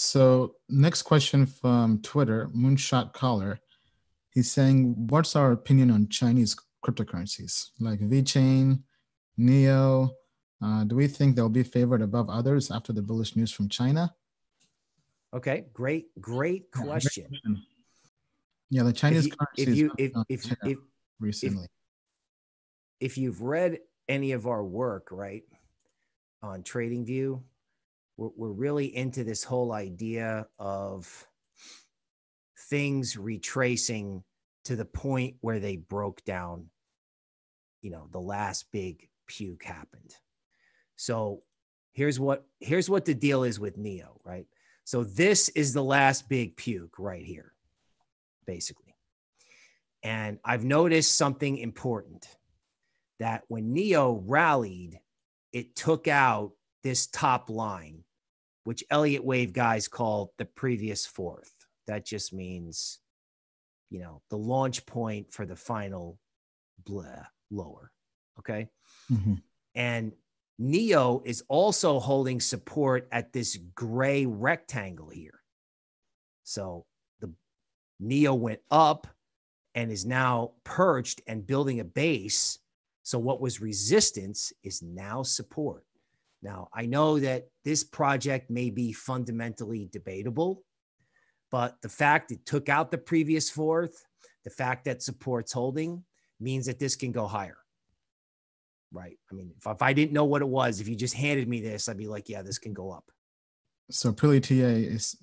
So next question from Twitter, Moonshot Caller. He's saying, what's our opinion on Chinese cryptocurrencies like VeChain, Neo? Uh, do we think they'll be favored above others after the bullish news from China? Okay, great, great question. Yeah, great yeah the Chinese if you, if you if, if, if, recently. If, if you've read any of our work, right, on TradingView, we're, we're really into this whole idea of things retracing to the point where they broke down you know the last big puke happened. So here's what here's what the deal is with neo right? So this is the last big puke right here basically. And i've noticed something important that when neo rallied it took out this top line which Elliott Wave guys call the previous fourth. That just means, you know, the launch point for the final blah lower. Okay. Mm-hmm. And Neo is also holding support at this gray rectangle here. So the Neo went up and is now perched and building a base. So what was resistance is now support. Now, I know that this project may be fundamentally debatable, but the fact it took out the previous fourth, the fact that support's holding means that this can go higher. Right. I mean, if, if I didn't know what it was, if you just handed me this, I'd be like, yeah, this can go up. So Pili TA is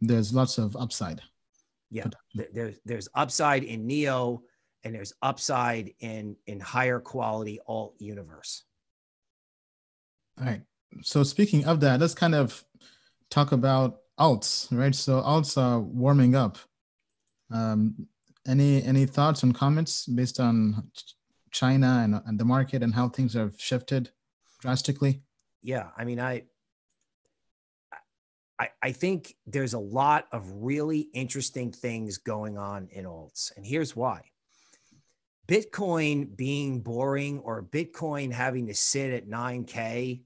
there's lots of upside. Yeah. There's there's upside in Neo and there's upside in in higher quality alt universe. All right. So speaking of that, let's kind of talk about alts, right? So alts are warming up. Um, any any thoughts and comments based on China and, and the market and how things have shifted drastically? Yeah, I mean, I, I I think there's a lot of really interesting things going on in alts, and here's why. Bitcoin being boring or Bitcoin having to sit at 9K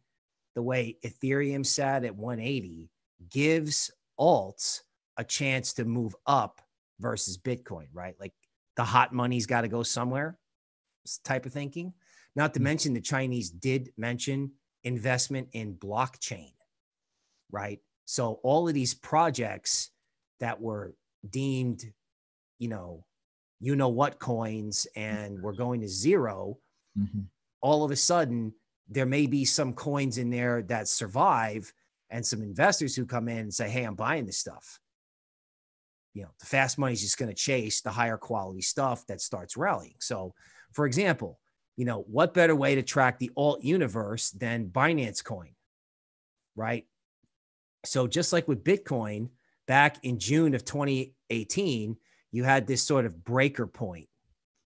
the way Ethereum sat at 180 gives alts a chance to move up versus Bitcoin, right? Like the hot money's got to go somewhere, type of thinking. Not to mm. mention the Chinese did mention investment in blockchain, right? So all of these projects that were deemed, you know, you know what coins and we're going to 0 mm-hmm. all of a sudden there may be some coins in there that survive and some investors who come in and say, Hey, I'm buying this stuff. You know, the fast money is just going to chase the higher quality stuff that starts rallying. So, for example, you know, what better way to track the alt universe than Binance Coin, right? So, just like with Bitcoin back in June of 2018, you had this sort of breaker point,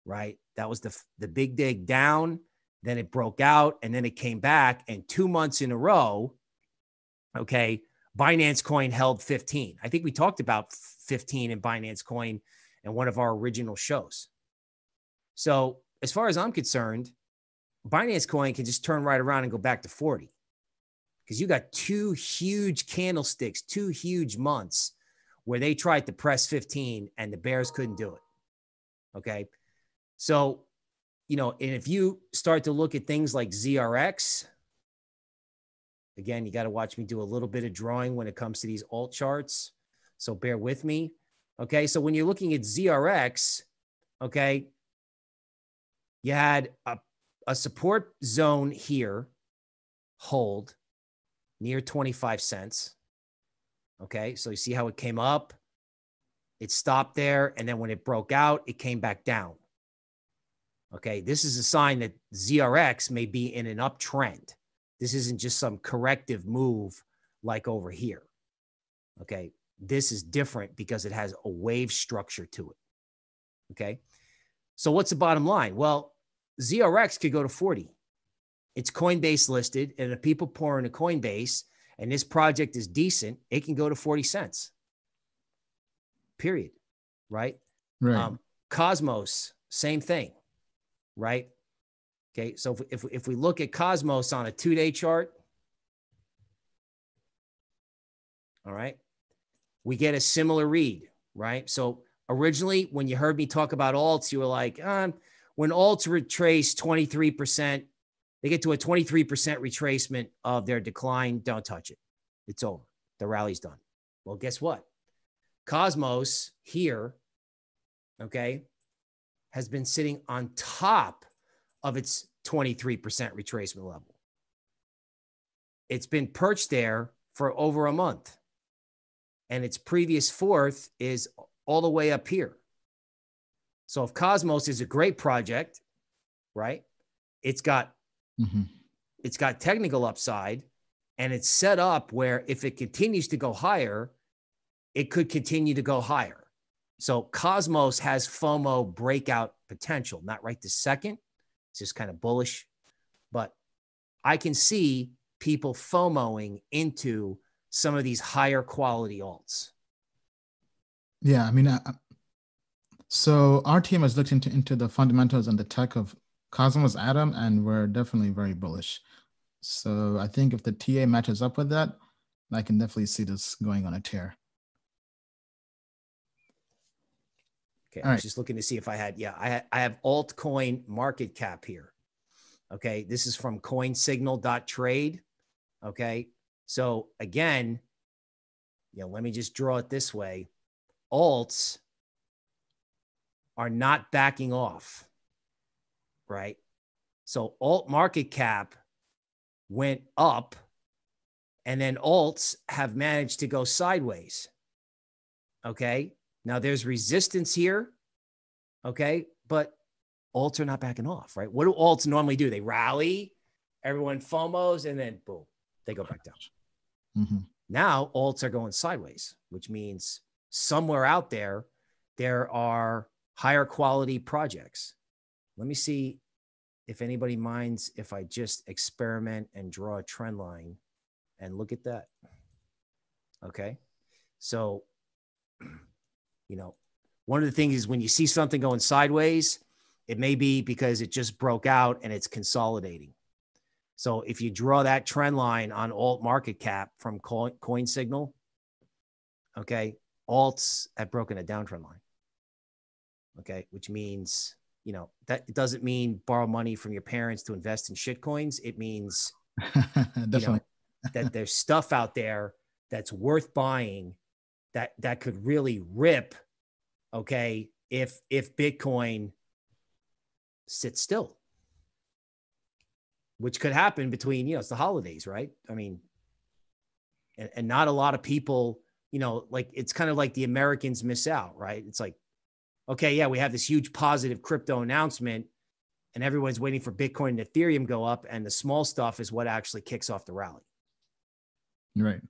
right? That was the, the big dig down then it broke out and then it came back. And two months in a row, okay, Binance Coin held 15. I think we talked about 15 in Binance Coin in one of our original shows. So, as far as I'm concerned, Binance Coin can just turn right around and go back to 40 because you got two huge candlesticks, two huge months where they tried to press 15 and the Bears couldn't do it. Okay. So you know, and if you start to look at things like ZRX, again, you got to watch me do a little bit of drawing when it comes to these alt charts. So bear with me. Okay. So when you're looking at ZRX, okay, you had a, a support zone here, hold near 25 cents. Okay. So you see how it came up, it stopped there. And then when it broke out, it came back down. Okay. This is a sign that ZRX may be in an uptrend. This isn't just some corrective move like over here. Okay. This is different because it has a wave structure to it. Okay. So what's the bottom line? Well, ZRX could go to 40. It's Coinbase listed, and if people pour into Coinbase and this project is decent, it can go to 40 cents. Period. Right. Right. Um, Cosmos, same thing right? Okay, so if, if, if we look at Cosmos on a two day chart, all right, we get a similar read, right? So originally, when you heard me talk about alts, you were like, um, when alts retrace 23%, they get to a 23% retracement of their decline, don't touch it. It's over. The rally's done. Well, guess what? Cosmos here, okay, has been sitting on top of its 23% retracement level. It's been perched there for over a month. And its previous fourth is all the way up here. So if Cosmos is a great project, right? It's got mm-hmm. it's got technical upside and it's set up where if it continues to go higher, it could continue to go higher. So Cosmos has FOMO breakout potential, not right this second. It's just kind of bullish, but I can see people FOMOing into some of these higher quality alts. Yeah, I mean, uh, so our team has looked into into the fundamentals and the tech of Cosmos Atom, and we're definitely very bullish. So I think if the TA matches up with that, I can definitely see this going on a tear. Okay, I was just looking to see if I had, yeah, I, I have altcoin market cap here. Okay, this is from coinsignal.trade. Okay, so again, you know, let me just draw it this way alts are not backing off, right? So alt market cap went up, and then alts have managed to go sideways. Okay. Now there's resistance here. Okay. But alts are not backing off, right? What do alts normally do? They rally, everyone FOMOs, and then boom, they go back down. Mm-hmm. Now alts are going sideways, which means somewhere out there, there are higher quality projects. Let me see if anybody minds if I just experiment and draw a trend line and look at that. Okay. So, you know, one of the things is when you see something going sideways, it may be because it just broke out and it's consolidating. So if you draw that trend line on alt market cap from coin, coin signal, okay, alts have broken a downtrend line okay which means you know that it doesn't mean borrow money from your parents to invest in shit coins it means you know, that there's stuff out there that's worth buying that that could really rip okay if if bitcoin sits still which could happen between you know it's the holidays right i mean and, and not a lot of people you know like it's kind of like the americans miss out right it's like okay, yeah, we have this huge positive crypto announcement and everyone's waiting for Bitcoin and Ethereum go up, and the small stuff is what actually kicks off the rally. Right.